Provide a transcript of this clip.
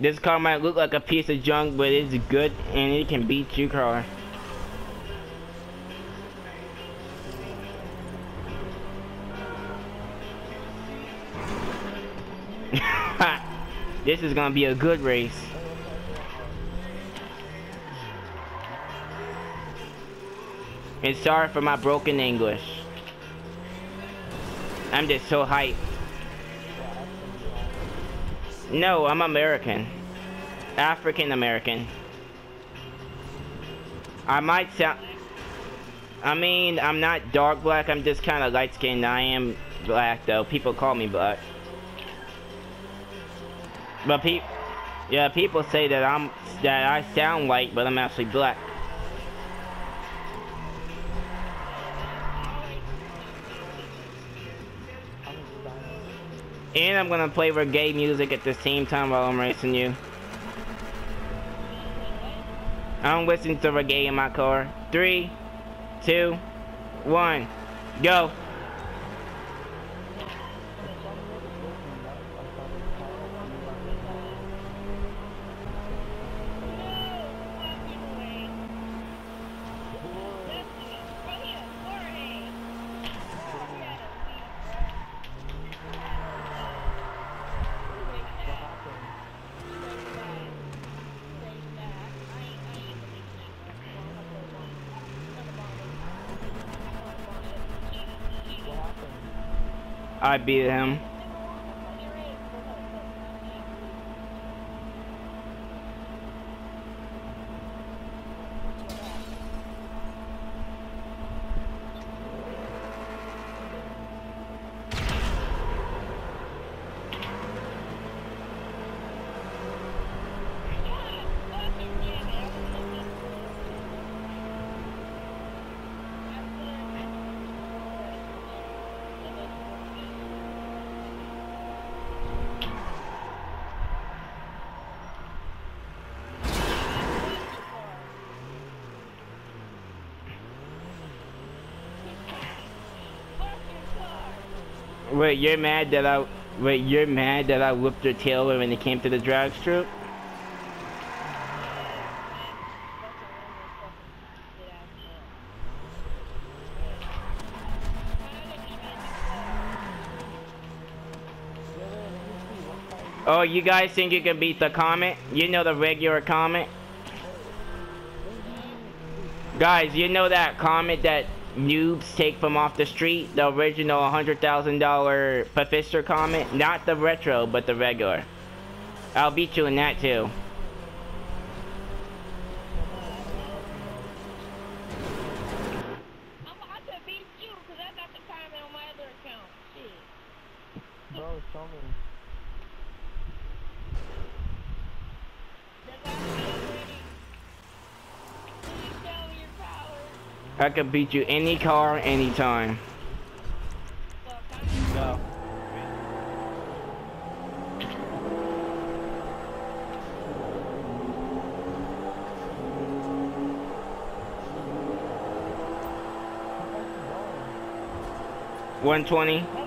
This car might look like a piece of junk, but it's good and it can beat your car. this is gonna be a good race. And sorry for my broken English. I'm just so hyped. No, I'm American. African American. I might sound... I mean, I'm not dark black, I'm just kind of light skinned. I am black though. People call me black. But pe yeah, people say that I'm that I sound white, but I'm actually black. And I'm gonna play reggae music at the same time while I'm racing you. I'm listening to reggae in my car. Three, two, one, go. I beat him. Wait, you're mad that I... Wait, you're mad that I whipped your tail when it came to the drag strip? Oh, you guys think you can beat the Comet? You know the regular Comet? Guys, you know that Comet that noobs take from off the street? The original $100,000 Pfister Comet? Not the retro, but the regular. I'll beat you in that too. I'm about to beat you because I got the Comet on my other account. Shit. Bro, show me. I can beat you any car, anytime. Fuck, One twenty.